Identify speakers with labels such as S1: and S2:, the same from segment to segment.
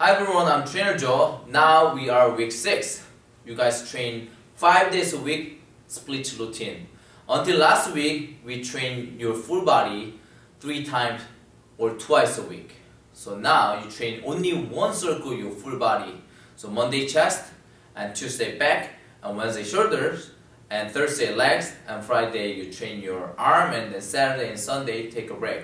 S1: Hi everyone, I'm Trainer Jo. Now we are week 6. You guys train 5 days a week, split routine. Until last week, we trained your full body 3 times or twice a week. So now you train only one circle your full body. So Monday chest and Tuesday back and Wednesday shoulders and Thursday legs and Friday you train your arm and then Saturday and Sunday take a break.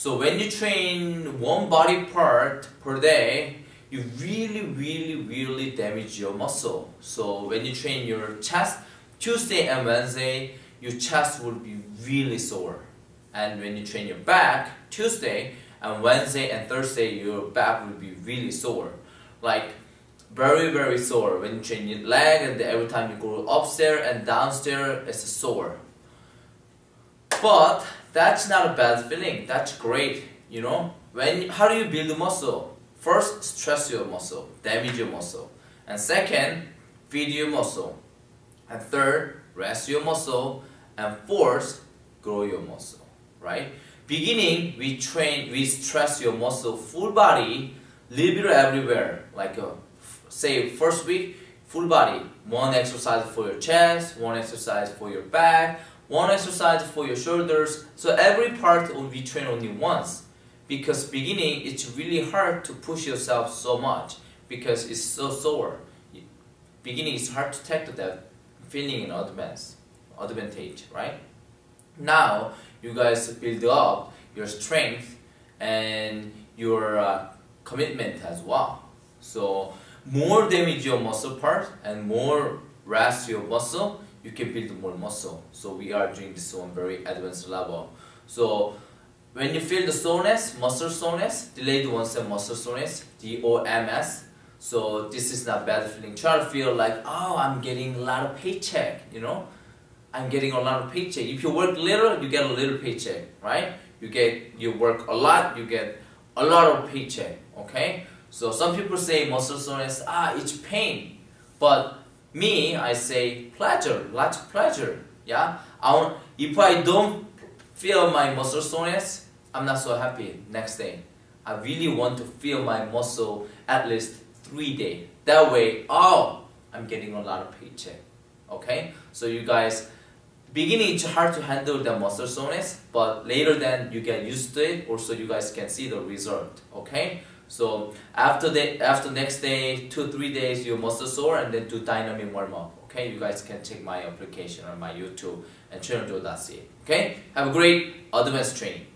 S1: So when you train one body part per day, you really, really, really damage your muscle. So when you train your chest, Tuesday and Wednesday, your chest will be really sore. And when you train your back, Tuesday and Wednesday and Thursday, your back will be really sore. Like very, very sore. When you train your leg and every time you go upstairs and downstairs, it's sore. But that's not a bad feeling. That's great. You know, when how do you build muscle? First, stress your muscle, damage your muscle. And second, feed your muscle. And third, rest your muscle. And fourth, grow your muscle. Right? Beginning, we train, we stress your muscle, full body, little bit everywhere. Like a, uh, say first week, full body. One exercise for your chest, one exercise for your back, one exercise for your shoulders. So every part will be trained only once. Because beginning, it's really hard to push yourself so much because it's so sore. Beginning, it's hard to take that feeling in advance, advantage, right? Now, you guys build up your strength and your uh, commitment as well. So, more damage your muscle part and more rest your muscle, you can build more muscle. So we are doing this on very advanced level. So when you feel the soreness, muscle soreness, delayed onset muscle soreness, DOMS, so this is not bad feeling. Try to feel like, oh, I'm getting a lot of paycheck, you know? I'm getting a lot of paycheck. If you work little, you get a little paycheck, right? You get, you work a lot, you get a lot of paycheck, okay? So some people say muscle soreness, ah, it's pain. But me, I say pleasure, lots of pleasure. Yeah, I if I don't feel my muscle soreness, I'm not so happy next day. I really want to feel my muscle at least three days. That way, oh, I'm getting a lot of paycheck. Okay, so you guys, beginning it's hard to handle the muscle soreness, but later then you get used to it. Also, you guys can see the result. Okay. So after the after next day, two three days, your muscle sore, and then do dynamic warm up. Okay, you guys can check my application on my YouTube and channel.ca. Okay, have a great advanced training.